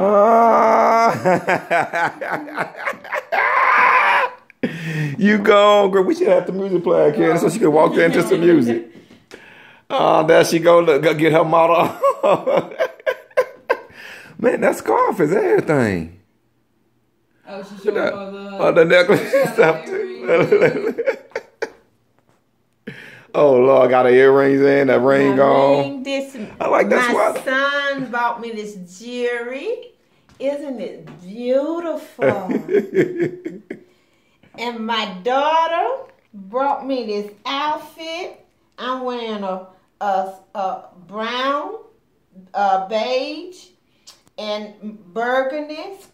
Ah. you go, girl. We should have the music playing, Candace, so she can walk into some music. Oh, there she go. Look, go get her model. Man, that scarf is everything. Oh, she showed the. oh, the necklace and stuff too. Oh Lord, I got her earrings in, that ring My on. ring, this, I like that my sweater. son bought me this jewelry. Isn't it beautiful? and my daughter brought me this outfit. I'm wearing a a, a brown, uh, beige, and burgundy scarf.